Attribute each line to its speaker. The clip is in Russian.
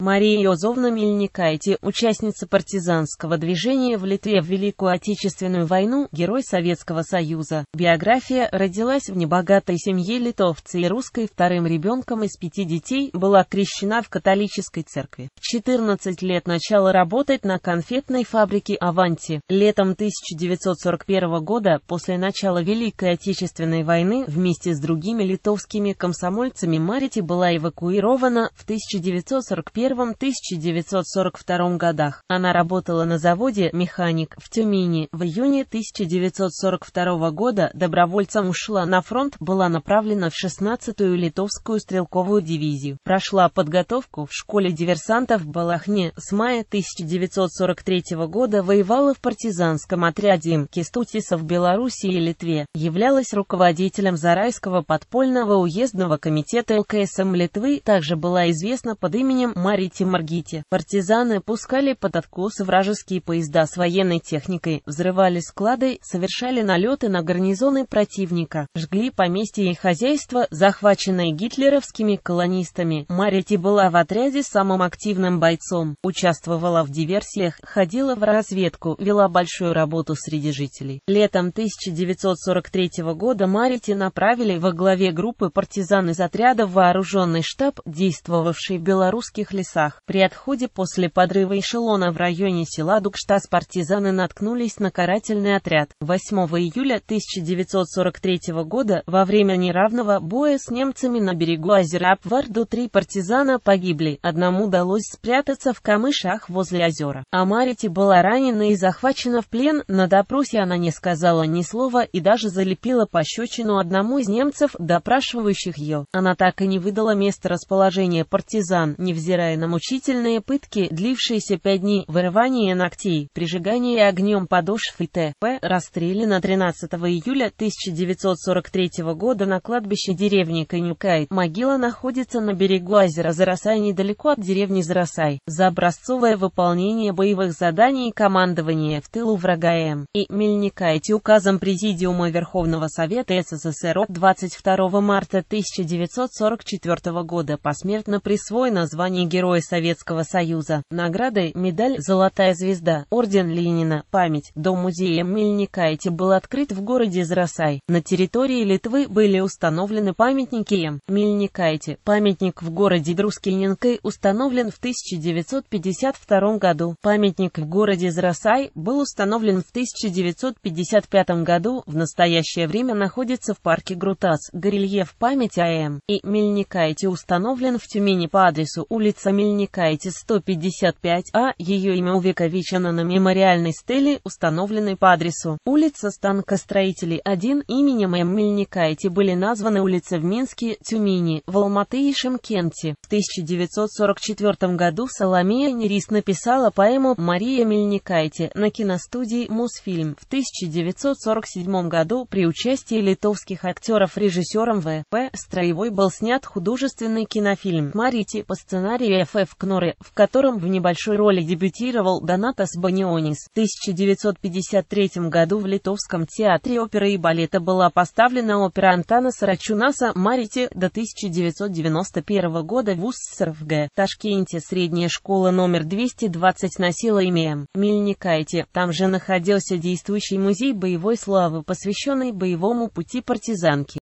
Speaker 1: Мария Йозовна Мельникайте, участница партизанского движения в Литве в Великую Отечественную войну, герой Советского Союза. Биография родилась в небогатой семье литовцы и русской вторым ребенком из пяти детей, была крещена в католической церкви. В 14 лет начала работать на конфетной фабрике «Аванти». Летом 1941 года, после начала Великой Отечественной войны, вместе с другими литовскими комсомольцами Марити была эвакуирована в 1941-1942 годах. Она работала на заводе «Механик» в Тюмени. В июне 1942 года добровольцем ушла на фронт, была направлена в 16-ю литовскую стрелковую дивизию. Прошла подготовку в школе диверсантов в Балахне. С мая 1943 года воевала в партизанском отряде Кистутиса в Белоруссии и Литве. Являлась руководителем Зарайского подпольного уездного комитета ЛКСМ Литвы, также была известна под именем Марити Маргити. Партизаны пускали под откос вражеские поезда с военной техникой, взрывали склады, совершали налеты на гарнизоны противника, жгли поместья и хозяйства, захваченные гитлеровскими колонистами. Марити была в отряде самым активным бойцом, участвовала в диверсиях, ходила в разведку, вела большую работу среди жителей. Летом 1943 года Марити направили во главе группы партизан из отряда в вооруженный штаб, действовавший в белорусских лесах. При отходе после подрыва эшелона в районе села Дукштас партизаны наткнулись на карательный отряд. 8 июля 1943 года во время неравного боя с немцами на берегу озера Апварду три партизана погибли, одному удалось спрятаться в камышах возле озера. А Марити была ранена и захвачена в плен, на допросе она не сказала ни слова и даже залепила пощечину одному из немцев, допрашивающих ее. Она так и не выдала место расположения партизан, невзирая на мучительные пытки, длившиеся пять дней, вырывание ногтей, прижигание огнем подошв и т.п. расстреляна 13 июля 1943 года на кладбище деревни Конюкайт. Могила находится на берегу озера Зарасай недалеко от деревни Зарасай. За образцовое выполнение боевых заданий и командование в тылу врага М. И Мельникайте указом Президиума Верховного Совета СССР 22 марта 1944 года посмертно присвоено звание Героя Советского Союза. Наградой медаль «Золотая звезда», орден Ленина, память, дом-музея Мельникайте был открыт в городе Зрасай. На территории Литвы были установлены памятники М. Мельникайте. Памятник в городе Друскельнинкой установлен в 1952 году. Памятник в городе Зрасай был установлен в 1955 году. В настоящее время находится в парке Грутас. Горельеф памяти М. Мельникайте установлен в Тюмени по адресу улица Мельникайте 155А. Ее имя увековечено на мемориальной стеле, установленной по адресу улица Станкостроителей 1 именем М. Мельникайте были названы улицы в Минске, Тюмени, в Алматы и Шымкенте. В 1944 году Соломея Нерис написала поэму «Мария Мельникайте» на киностудии «Мосфильм». В 1947 году при участии литовских актеров режиссером В. П. Строевой был снят художественный кинофильм «Марите» по сценарию Ф. Ф. Кноре, в котором в небольшой роли дебютировал Донатас Банионис. В 1953 году в Литовском театре оперы и балета была поставлена опера Антана Сарачунаса «Марити» до 1991 года в УССРФГ. В Ташкенте средняя школа номер 220 носила имя Мельникайте. Там же находился действующий музей боевой славы, посвященный боевому пути партизанки.